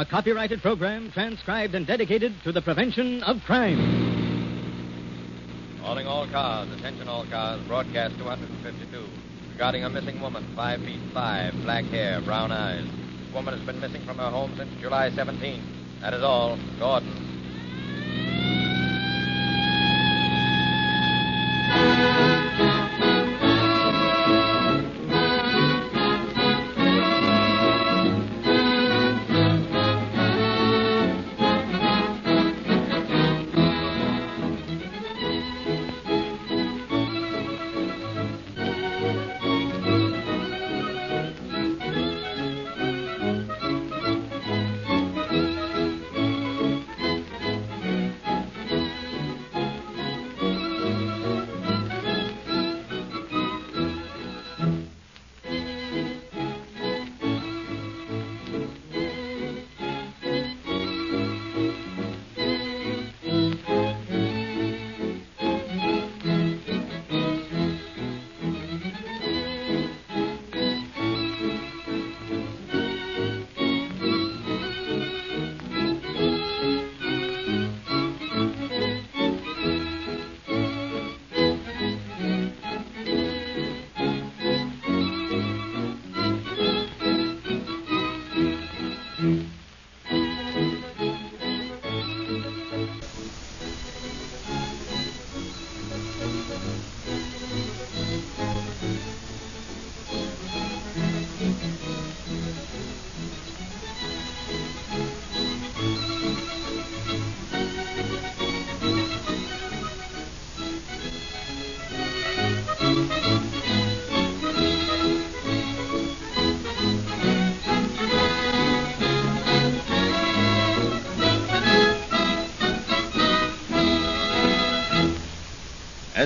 A copyrighted program transcribed and dedicated to the prevention of crime. Calling all cars, attention all cars, broadcast 252. Regarding a missing woman, five feet five, black hair, brown eyes. This woman has been missing from her home since July 17th. That is all. Gordon.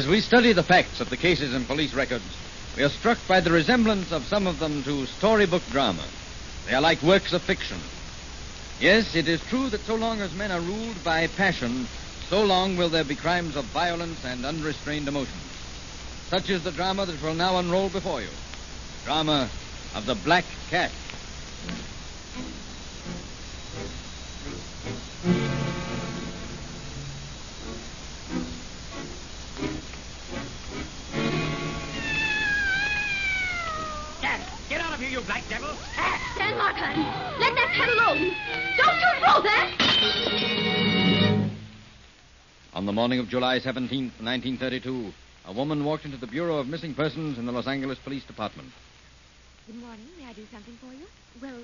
As we study the facts of the cases in police records, we are struck by the resemblance of some of them to storybook drama. They are like works of fiction. Yes, it is true that so long as men are ruled by passion, so long will there be crimes of violence and unrestrained emotion. Such is the drama that will now unroll before you. Drama of the Black Cat. Morning of July 17th, 1932, a woman walked into the Bureau of Missing Persons in the Los Angeles Police Department. Good morning. May I do something for you? Well,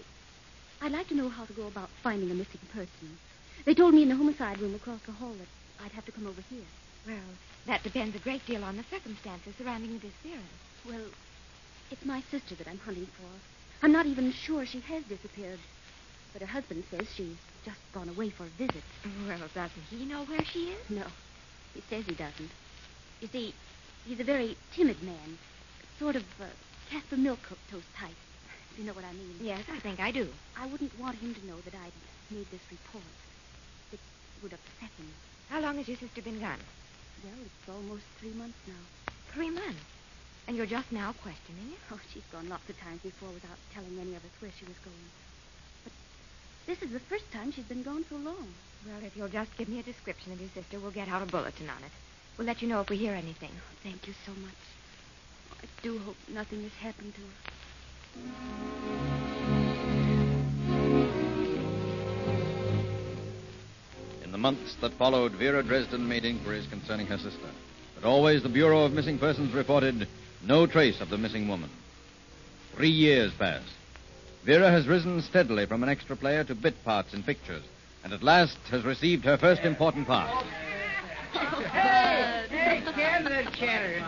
I'd like to know how to go about finding a missing person. They told me in the homicide room across the hall that I'd have to come over here. Well, that depends a great deal on the circumstances surrounding the disappearance. Well, it's my sister that I'm hunting for. I'm not even sure she has disappeared. But her husband says she's just gone away for a visit. Well, doesn't he know where she is? No, he says he doesn't. You see, he's a very timid man. Sort of uh, Casper Milk Toast type, if you know what I mean. Yes, I think I do. I wouldn't want him to know that I'd made this report. It would upset him. How long has your sister been gone? Well, it's almost three months now. Three months. And you're just now questioning her? Oh, she's gone lots of times before without telling any of us where she was going. But this is the first time she's been gone so long. Well, if you'll just give me a description of your sister, we'll get out a bulletin on it. We'll let you know if we hear anything. Oh, thank you so much. I do hope nothing has happened to her. In the months that followed, Vera Dresden made inquiries concerning her sister. But always the Bureau of Missing Persons reported no trace of the missing woman. Three years passed. Vera has risen steadily from an extra player to bit parts in pictures, and at last has received her first important part. Hey, hey, can the chatter.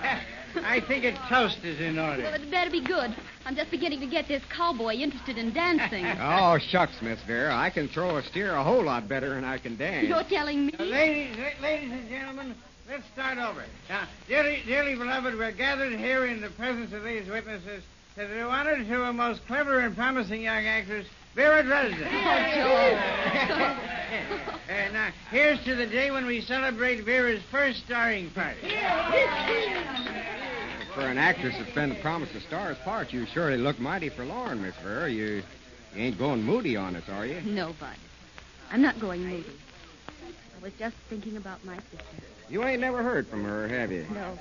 I think a toast is in order. Well, it better be good. I'm just beginning to get this cowboy interested in dancing. Oh, shucks, Miss Vera. I can throw a steer a whole lot better than I can dance. You're telling me? Uh, ladies, ladies and gentlemen, let's start over. Now, dearly, dearly beloved, we're gathered here in the presence of these witnesses to do honor to a most clever and promising young actress, Vera Dresden. Uh, now, here's to the day when we celebrate Vera's first starring party. For an actress that's been promised a star's part, you surely look mighty forlorn, Miss Vera. You You ain't going moody on us, are you? No, Bud. I'm not going moody. I was just thinking about my sister. You ain't never heard from her, have you? No.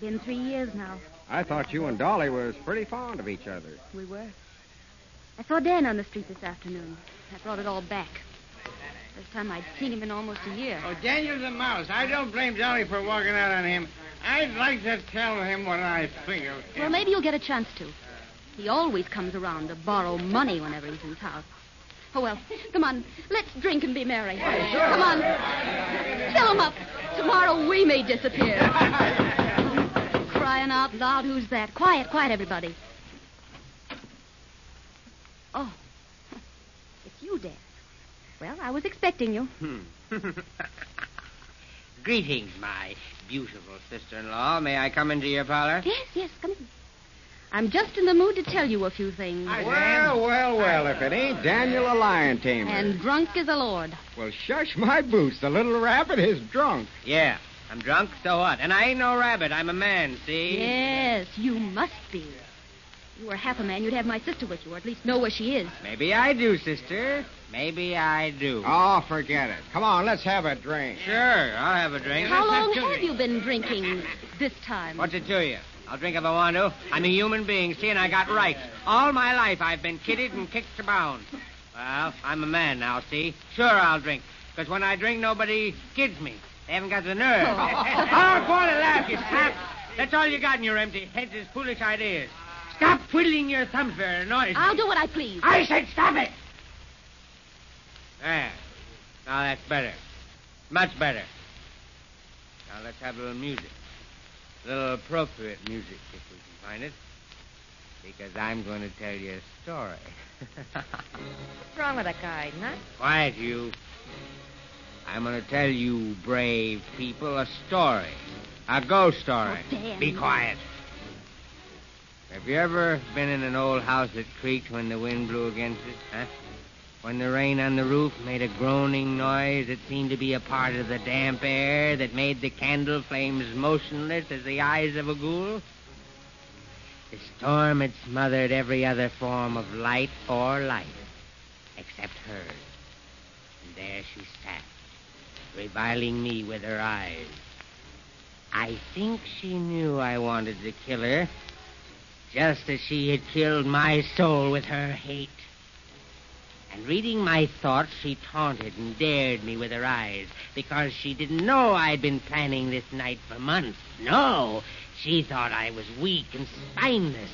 Been three years now. I thought you and Dolly was pretty fond of each other. We were. I saw Dan on the street this afternoon. I brought it all back. First time I'd seen him in almost a year. Oh, Daniel's a mouse. I don't blame Dolly for walking out on him. I'd like to tell him what I think of him. Well, maybe you'll get a chance to. He always comes around to borrow money whenever he's in town. Oh, well, come on. Let's drink and be merry. Come on. Fill 'em up. Tomorrow we may disappear. Crying out loud, who's that? Quiet, quiet, everybody. Oh, it's you, Dan. Well, I was expecting you. Hmm. Greetings, my beautiful sister-in-law. May I come into your parlor? Yes, yes, come in. I'm just in the mood to tell you a few things. Well, well, well, if it ain't Daniel a lion tamer. And drunk as a lord. Well, shush my boots. The little rabbit is drunk. Yeah, I'm drunk, so what? And I ain't no rabbit. I'm a man, see? Yes, you must be. If you were half a man, you'd have my sister with you, or at least know where she is. Maybe I do, sister. Maybe I do. Oh, forget it. Come on, let's have a drink. Sure, I'll have a drink. How long Let's have you been drinking this time? What's it to you? I'll drink if I want to. I'm a human being, see, and I got rights. All my life I've been kidded and kicked around. Well, I'm a man now, see? Sure, I'll drink. Because when I drink, nobody kids me. They haven't got the nerve. Oh. on and laugh, you sap. That's all you got in your empty heads is foolish ideas. Stop twiddling your thumbs very noisy. I'll do what I please. I said stop it. There. Now that's better. Much better. Now let's have a little music. A little appropriate music, if we can find it. Because I'm going to tell you a story. What's wrong with that guy, Nut? Quiet, you. I'm going to tell you, brave people, a story. A ghost story. Oh, Be quiet. Have you ever been in an old house that creaked when the wind blew against it, huh? When the rain on the roof made a groaning noise that seemed to be a part of the damp air that made the candle flames motionless as the eyes of a ghoul? The storm had smothered every other form of light or life except hers. And there she sat, reviling me with her eyes. I think she knew I wanted to kill her, just as she had killed my soul with her hate. And reading my thoughts, she taunted and dared me with her eyes because she didn't know I'd been planning this night for months. No, she thought I was weak and spineless.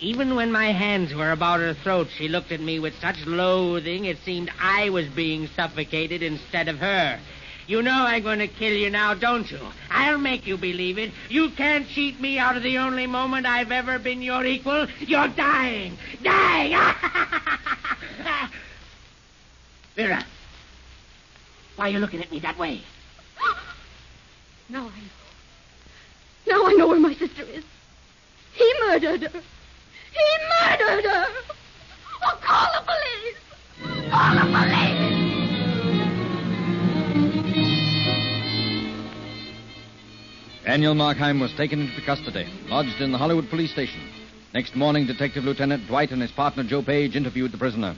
Even when my hands were about her throat, she looked at me with such loathing it seemed I was being suffocated instead of her. You know I'm going to kill you now, don't you? I'll make you believe it. You can't cheat me out of the only moment I've ever been your equal. You're dying. Dying! Vera, why are you looking at me that way? Now I know. Now I know where my sister is. He murdered her. He murdered her. Oh, call the police. Call the police. Daniel Markheim was taken into custody, lodged in the Hollywood police station. Next morning, Detective Lieutenant White and his partner Joe Page interviewed the prisoner.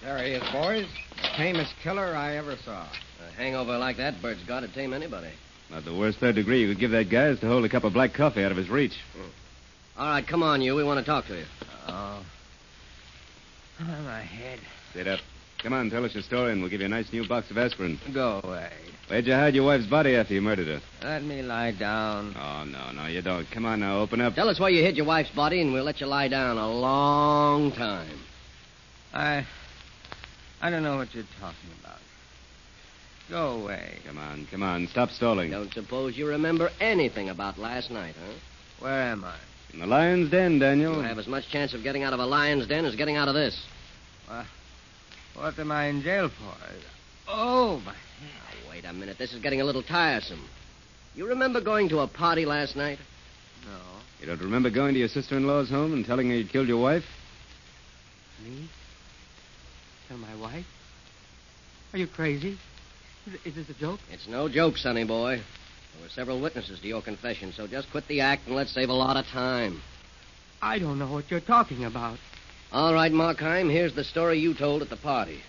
There he is, boys. The tamest killer I ever saw. A hangover like that, bird's got to tame anybody. Not the worst third degree you could give that guy is to hold a cup of black coffee out of his reach. Hmm. All right, come on, you. We want to talk to you. Oh. Oh, my head. Sit up. Come on, tell us your story, and we'll give you a nice new box of aspirin. Go away. Where'd you hide your wife's body after you murdered her? Let me lie down. Oh, no, no, you don't. Come on now, open up. Tell us where you hid your wife's body, and we'll let you lie down a long time. I. I don't know what you're talking about. Go away. Come on, come on. Stop stalling. Don't suppose you remember anything about last night, huh? Where am I? In the lion's den, Daniel. You'll have as much chance of getting out of a lion's den as getting out of this. What am I in jail for? Oh, my. Now, wait a minute. This is getting a little tiresome. You remember going to a party last night? No. You don't remember going to your sister-in-law's home and telling her you'd killed your wife? Me? Tell my wife? Are you crazy? Is, is this a joke? It's no joke, sonny boy. There were several witnesses to your confession, so just quit the act and let's save a lot of time. I don't know what you're talking about. All right, Markheim, here's the story you told at the party.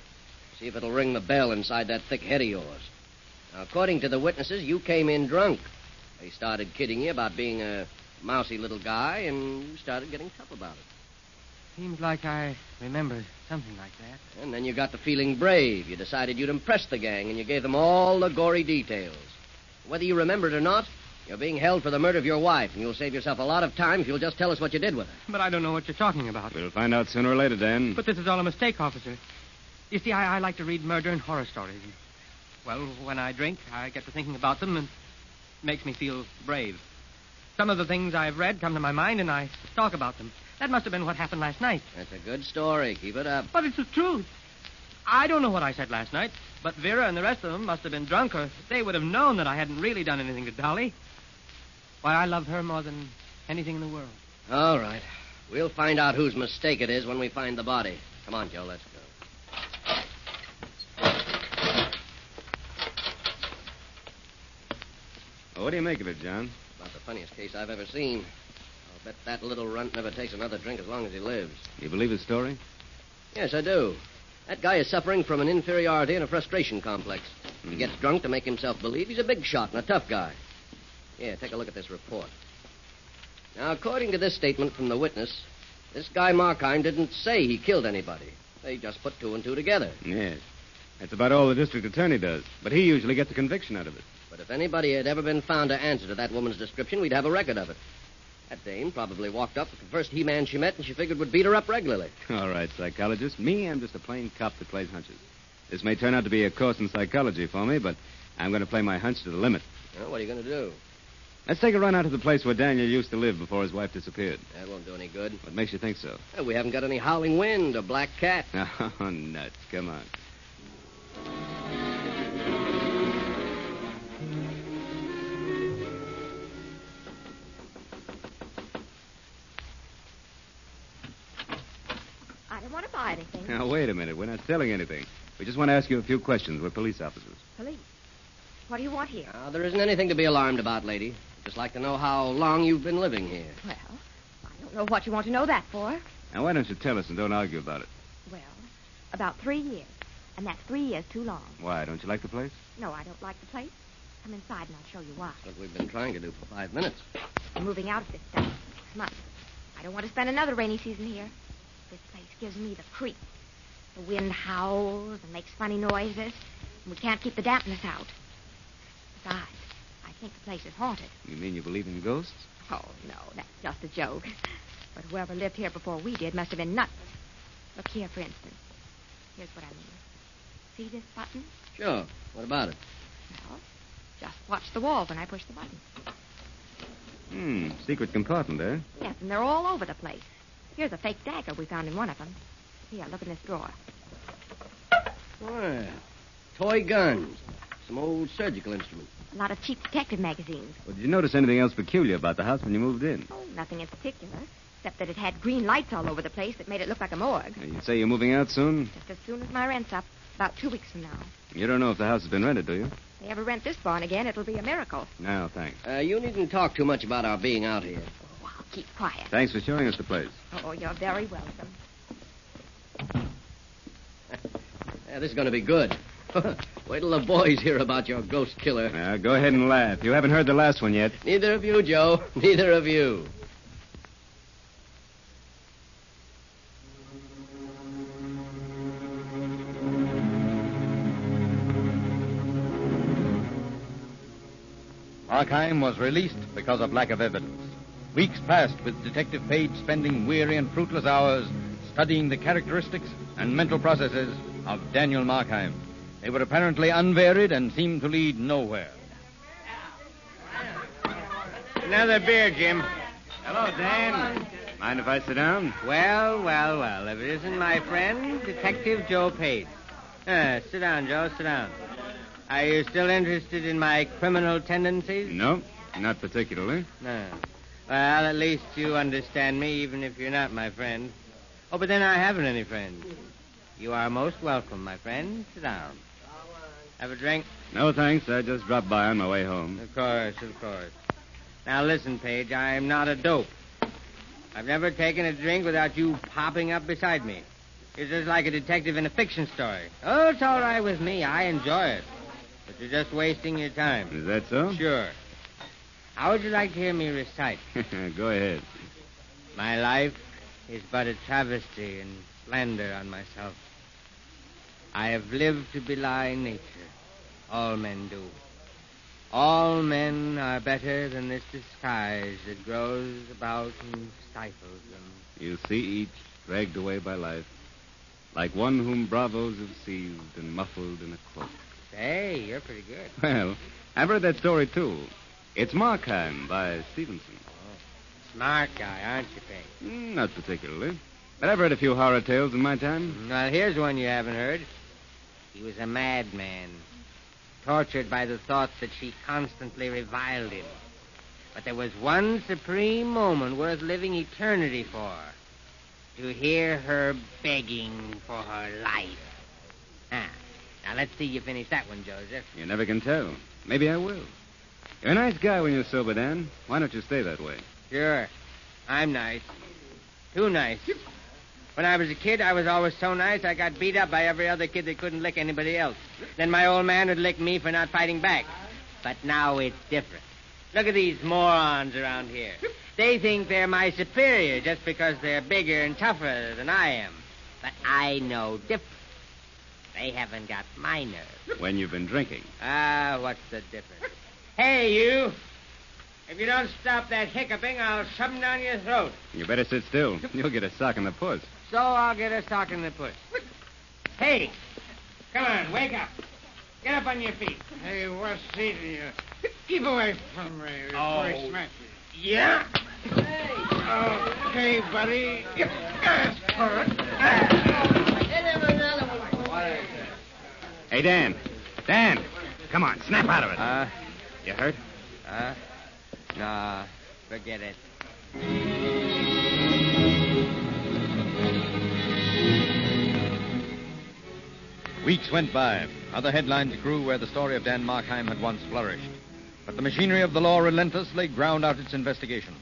See if it'll ring the bell inside that thick head of yours. Now, according to the witnesses, you came in drunk. They started kidding you about being a mousy little guy, and you started getting tough about it. Seems like I remember something like that. And then you got the feeling brave. You decided you'd impress the gang, and you gave them all the gory details. Whether you remember it or not, you're being held for the murder of your wife, and you'll save yourself a lot of time if you'll just tell us what you did with her. But I don't know what you're talking about. We'll find out sooner or later, Dan. But this is all a mistake, officer. You see, I, I like to read murder and horror stories. Well, when I drink, I get to thinking about them, and it makes me feel brave. Some of the things I've read come to my mind, and I talk about them. That must have been what happened last night. That's a good story. Keep it up. But it's the truth. I don't know what I said last night, but Vera and the rest of them must have been drunk, or they would have known that I hadn't really done anything to Dolly. Why, I love her more than anything in the world. All right. We'll find out whose mistake it is when we find the body. Come on, Joe, let's go. Well, what do you make of it, John? About the funniest case I've ever seen. I'll bet that little runt never takes another drink as long as he lives. You believe his story? Yes, I do. That guy is suffering from an inferiority and a frustration complex. He hmm. gets drunk to make himself believe he's a big shot and a tough guy. Yeah, take a look at this report. Now, according to this statement from the witness, this guy Markheim didn't say he killed anybody. They just put two and two together. Yes. That's about all the district attorney does. But he usually gets a conviction out of it. But if anybody had ever been found to answer to that woman's description, we'd have a record of it. That dame probably walked up with the first he-man she met, and she figured would beat her up regularly. All right, psychologist. Me, I'm just a plain cop that plays hunches. This may turn out to be a course in psychology for me, but I'm going to play my hunch to the limit. Well, what are you going to do? Let's take a run out to the place where Daniel used to live before his wife disappeared. That won't do any good. What makes you think so? Well, we haven't got any howling wind or black cat. Oh, nuts. Come on. I don't want to buy anything. Now, wait a minute. We're not selling anything. We just want to ask you a few questions. We're police officers. Police. What do you want here? Now, there isn't anything to be alarmed about, lady. I'd just like to know how long you've been living here. Well, I don't know what you want to know that for. Now, why don't you tell us and don't argue about it? Well, about three years. And that's three years too long. Why? Don't you like the place? No, I don't like the place. Come inside and I'll show you why. That's what we've been trying to do for five minutes. I'm moving out of this stuff. Come on. I don't want to spend another rainy season here. This place gives me the creeps. The wind howls and makes funny noises, and we can't keep the dampness out. Besides, I think the place is haunted. You mean you believe in ghosts? Oh, no, that's just a joke. But whoever lived here before we did must have been nuts. Look here, for instance. Here's what I mean. See this button? Sure. What about it? Well, just watch the wall when I push the button. Hmm. Secret compartment, eh? Yes, and they're all over the place. Here's a fake dagger we found in one of them. Here, look in this drawer. Well, toy guns. Some old surgical instruments. A lot of cheap detective magazines. Well, did you notice anything else peculiar about the house when you moved in? Oh, nothing in particular, except that it had green lights all over the place that made it look like a morgue. Now, You say you're moving out soon? Just as soon as my rent's up, about two weeks from now. You don't know if the house has been rented, do you? If they ever rent this barn again, it'll be a miracle. No, thanks. Uh, you needn't talk too much about our being out here. Oh, I'll keep quiet. Thanks for showing us the place. Oh, you're very welcome. Yeah, this is going to be good. Wait till the boys hear about your ghost killer. Now, go ahead and laugh. You haven't heard the last one yet. Neither of you, Joe. Neither of you. Markheim was released because of lack of evidence. Weeks passed with Detective Page spending weary and fruitless hours studying the characteristics and mental processes of Daniel Markheim. They were apparently unvaried and seemed to lead nowhere. Another beer, Jim. Hello, Dan. Mind if I sit down? Well, well, well. If it isn't my friend, Detective Joe Page. Ah, sit down, Joe. Sit down. Are you still interested in my criminal tendencies? No, not particularly. No. Well, at least you understand me, even if you're not my friend. Oh, but then I haven't any friends. You are most welcome, my friend. Sit down. Have a drink? No, thanks. I just dropped by on my way home. Of course, of course. Now listen, Page, I'm not a dope. I've never taken a drink without you popping up beside me. You're just like a detective in a fiction story. Oh, it's all right with me. I enjoy it. But you're just wasting your time. Is that so? Sure. How would you like to hear me recite? Go ahead. My life is but a travesty and slander on myself. I have lived to belie nature. All men do. All men are better than this disguise that grows about and stifles them. You see each dragged away by life, like one whom bravos have seized and muffled in a cloak. Say, you're pretty good. Well, I've read that story, too. It's Markheim by Stevenson. Smart guy, aren't you, Page? Mm, not particularly. But I've read a few horror tales in my time. Well, here's one you haven't heard. He was a madman, tortured by the thought that she constantly reviled him. But there was one supreme moment worth living eternity for. To hear her begging for her life. Ah, now let's see you finish that one, Joseph. You never can tell. Maybe I will. You're a nice guy when you're sober, Dan. Why don't you stay that way? Sure. I'm nice. Too nice. When I was a kid, I was always so nice I got beat up by every other kid that couldn't lick anybody else. Then my old man would lick me for not fighting back. But now it's different. Look at these morons around here. They think they're my superior just because they're bigger and tougher than I am. But I know different. They haven't got my nerve. When you've been drinking. Ah, what's the difference? Hey, you! If you don't stop that hiccuping, I'll shove 'em down your throat. You better sit still. You'll get a sock in the puss. So I'll get a sock in the puss. Hey, come on, wake up. Get up on your feet. Hey, what's eating you? Keep away from me before Oh. he smacks you. Yeah? Hey. Okay, buddy. Ask for it. Hey, Dan. Dan. Come on, snap out of it. Uh, you hurt? uh, nah, forget it. Weeks went by. Other headlines grew where the story of Dan Markheim had once flourished. But the machinery of the law relentlessly ground out its investigations.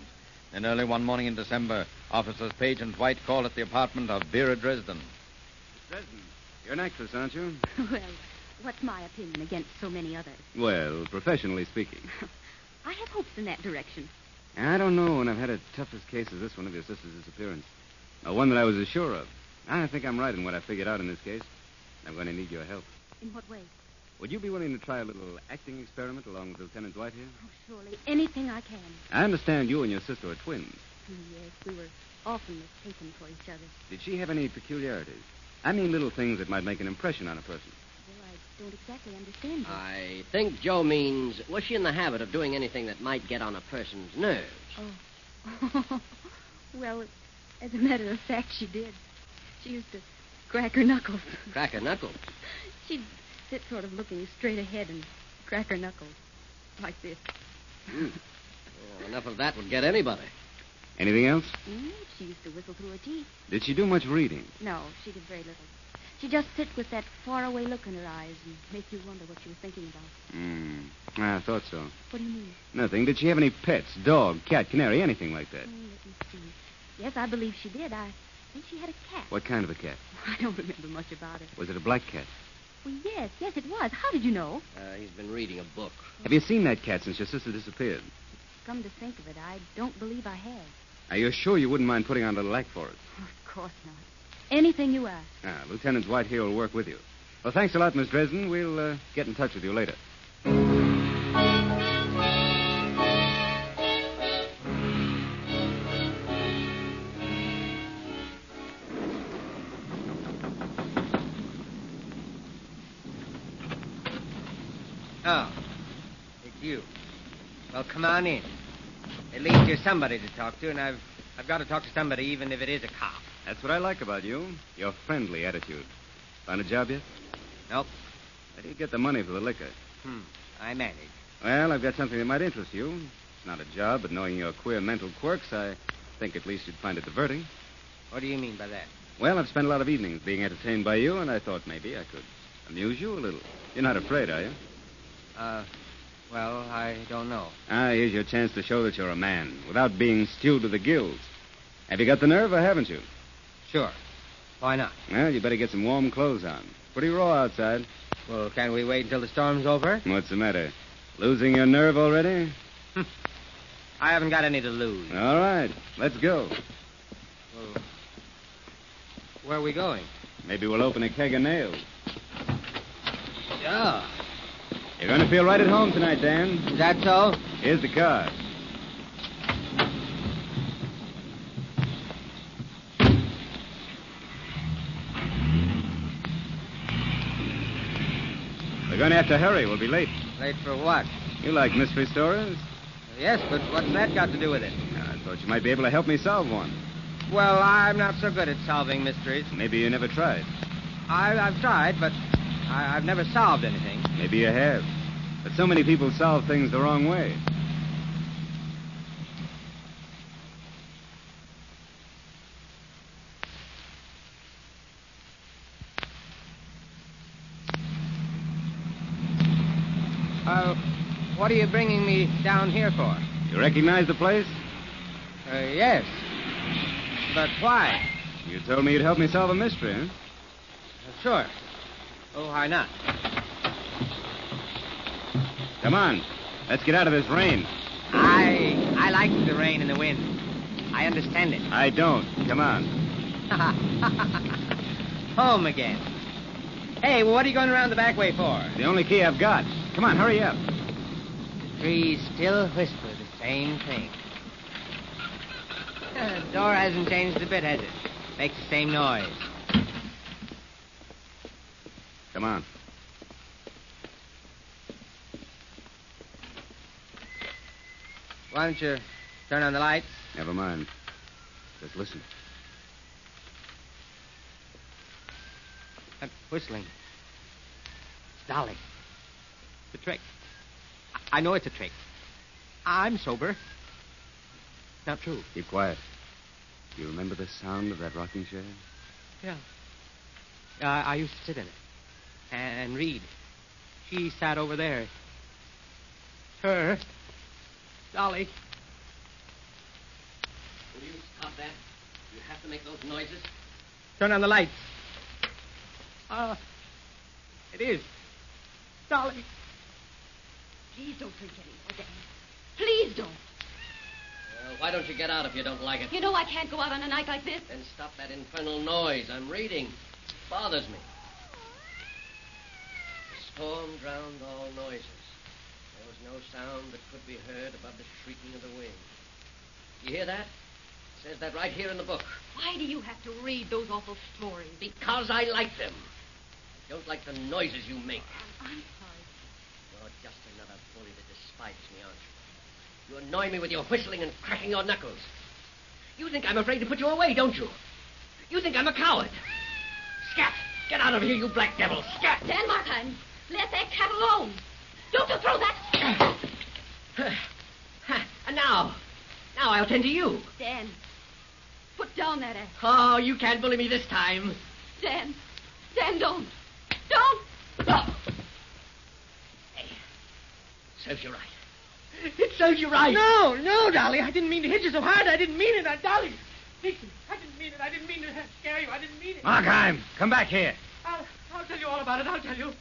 Then early one morning in December, officers Page and White called at the apartment of Vera Dresden. Dresden, you're an actress, aren't you? Well, what's my opinion against so many others? Well, professionally speaking. I have hopes in that direction. I don't know and I've had a tough as case as this one of your sister's disappearance. Uh, one that I was as sure of. I think I'm right in what I figured out in this case. I'm going to need your help. In what way? Would you be willing to try a little acting experiment along with Lieutenant White here? Oh, surely. Anything I can. I understand you and your sister are twins. Yes, we were often mistaken for each other. Did she have any peculiarities? I mean, little things that might make an impression on a person. Well, I don't exactly understand you. I think Joe means was she in the habit of doing anything that might get on a person's nerves? Oh. well, as a matter of fact, she did. She used to crack her knuckles. Crack her knuckles. She'd sit sort of looking straight ahead and crack her knuckles. Like this. Well, enough of that would get anybody. Anything else? Mm, she used to whistle through her teeth. Did she do much reading? No, she did very little. She'd just sit with that faraway look in her eyes and make you wonder what she was thinking about. Hmm. I thought so. What do you mean? Nothing. Did she have any pets? Dog, cat, canary, anything like that? Mm, let me see. Yes, I believe she did. I think she had a cat. What kind of a cat? I don't remember much about it. Was it a black cat? Well, yes, yes, it was. How did you know? Uh, he's been reading a book. Have you seen that cat since your sister disappeared? Come to think of it, I don't believe I have. Are you sure you wouldn't mind putting on a little act for us? Of course not. Anything you ask. Ah, Lieutenant White here will work with you. Well, thanks a lot, Miss Dresden. We'll uh, get in touch with you later. Oh, it's you. Well, come on in. At least you're somebody to talk to, and I've I've got to talk to somebody, even if it is a cop. That's what I like about you. Your friendly attitude. Found a job yet? Nope. Where do you get the money for the liquor? Hmm. I manage. Well, I've got something that might interest you. It's not a job, but knowing your queer mental quirks, I think at least you'd find it diverting. What do you mean by that? Well, I've spent a lot of evenings being entertained by you, and I thought maybe I could amuse you a little. You're not afraid, are you? Uh, well, I don't know. Ah, here's your chance to show that you're a man without being stewed to the gills. Have you got the nerve or haven't you? Sure. Why not? Well, you better get some warm clothes on. Pretty raw outside. Well, can't we wait until the storm's over? What's the matter? Losing your nerve already? I haven't got any to lose. All right, let's go. Well, where are we going? Maybe we'll open a keg of nails. Yeah. You're going to feel right at home tonight, Dan. Is that so? Here's the car. We're going to have to hurry. We'll be late. Late for what? You like mystery stories? Yes, but what's that got to do with it? Uh, I thought you might be able to help me solve one. Well, I'm not so good at solving mysteries. Maybe you never tried. I, I've tried, but I, I've never solved anything. Maybe you have. But so many people solve things the wrong way. Uh, what are you bringing me down here for? You recognize the place? Uh, yes. But why? You told me you'd help me solve a mystery, huh? Uh, sure. Oh, why not? Come on. Let's get out of this rain. I I like the rain and the wind. I understand it. I don't. Come on. Home again. Hey, well, what are you going around the back way for? The only key I've got. Come on, hurry up. The trees still whisper the same thing. The door hasn't changed a bit, has it? Makes the same noise. Come on. Why don't you turn on the lights? Never mind. Just listen. That whistling. It's Dolly. It's a trick. I know it's a trick. I'm sober. Not true. Keep quiet. Do you remember the sound of that rocking chair? Yeah. Uh, I used to sit in it and read. She sat over there. Her. Dolly. Will you stop that? You have to make those noises. Turn on the lights. Ah. it is. Dolly. Please don't drink anymore, Dan. Please don't. Well, why don't you get out if you don't like it? You know I can't go out on a night like this. Then stop that infernal noise. I'm reading. It bothers me. The storm drowned all noises. There was no sound that could be heard above the shrieking of the wind. You hear that? It says that right here in the book. Why do you have to read those awful stories? Because I like them. I don't like the noises you make. Oh, I'm sorry. You're just another bully that despises me, aren't you? You annoy me with your whistling and cracking your knuckles. You think I'm afraid to put you away, don't you? You think I'm a coward. Scat! Get out of here, you black devil! Scat! Dan Markheim, let that cat alone. Don't you throw that. and now, now I'll tend to you. Dan, put down that axe. Oh, you can't bully me this time. Dan, Dan, don't. Don't. Oh. Serves you right. It serves you right. No, no, Dolly. I didn't mean to hit you so hard. I didn't mean it. I, Dolly. Listen, I didn't mean it. I didn't mean to scare you. I didn't mean it. Markheim, come back here. I'll, I'll tell you all about it. I'll tell you.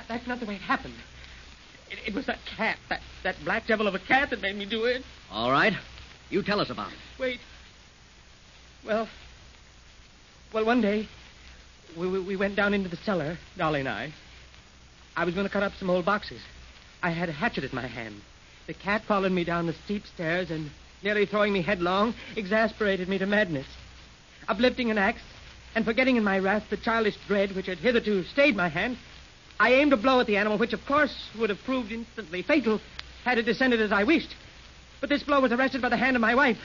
That, that's not the way it happened. It, it was that cat, that, that black devil of a cat that made me do it. All right. You tell us about it. Wait. Well, well, one day, we, we, we went down into the cellar, Dolly and I. I was going to cut up some old boxes. I had a hatchet in my hand. The cat followed me down the steep stairs and, nearly throwing me headlong, exasperated me to madness. Uplifting an axe and forgetting in my wrath the childish dread which had hitherto stayed my hand, I aimed a blow at the animal, which of course would have proved instantly fatal had it descended as I wished. But this blow was arrested by the hand of my wife.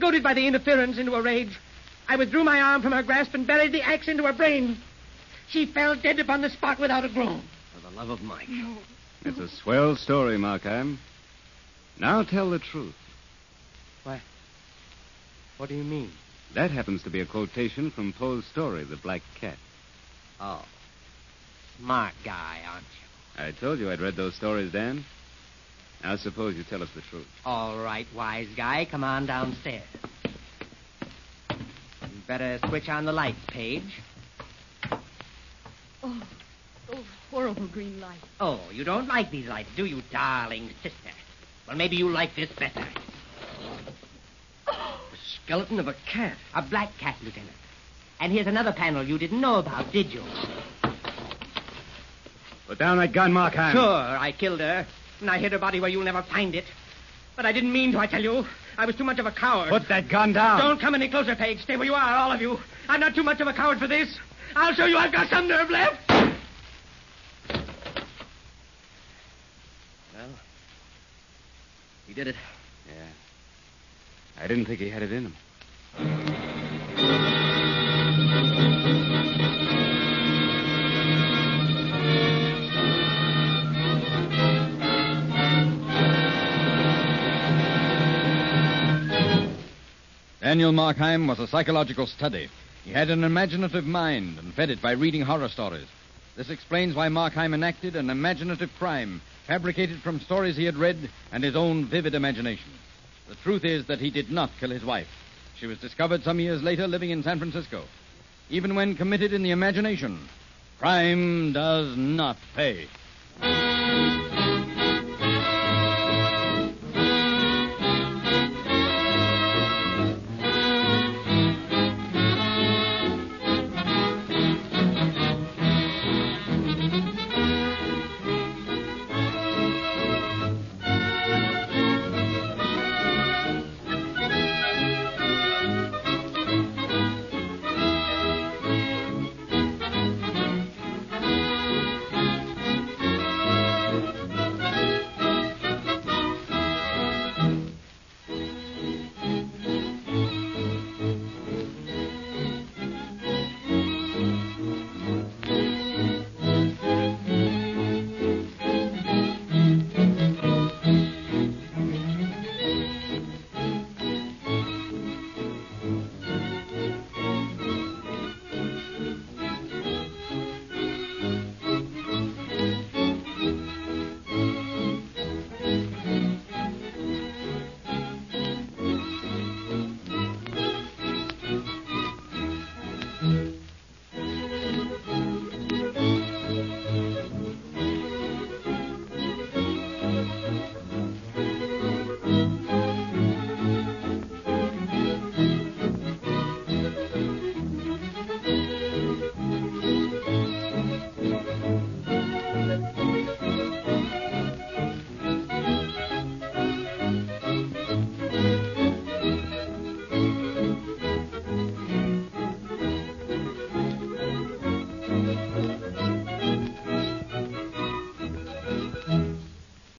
Goaded by the interference into a rage, I withdrew my arm from her grasp and buried the axe into her brain. She fell dead upon the spot without a groan. For the love of Mike. It's a swell story, Markheim. Now tell the truth. Why? What do you mean? That happens to be a quotation from Poe's story, The Black Cat. Oh. Smart guy, aren't you? I told you I'd read those stories, Dan. Now suppose you tell us the truth. All right, wise guy. Come on downstairs. You better switch on the lights, Page. Oh, those horrible green lights. Oh, you don't like these lights, do you, darling sister? Well, maybe you like this better. Oh. The skeleton of a cat. A black cat, Lieutenant. And here's another panel you didn't know about, did you? Put down that gun, Markheim. Sure, I killed her. And I hid her body where you'll never find it. But I didn't mean to, I tell you. I was too much of a coward. Put that gun down. Don't come any closer, Page. Stay where you are, all of you. I'm not too much of a coward for this. I'll show you I've got some nerve left. Well, he did it. Yeah. I didn't think he had it in him. Daniel Markheim was a psychological study. He had an imaginative mind and fed it by reading horror stories. This explains why Markheim enacted an imaginative crime fabricated from stories he had read and his own vivid imagination. The truth is that he did not kill his wife. She was discovered some years later living in San Francisco. Even when committed in the imagination, crime does not pay.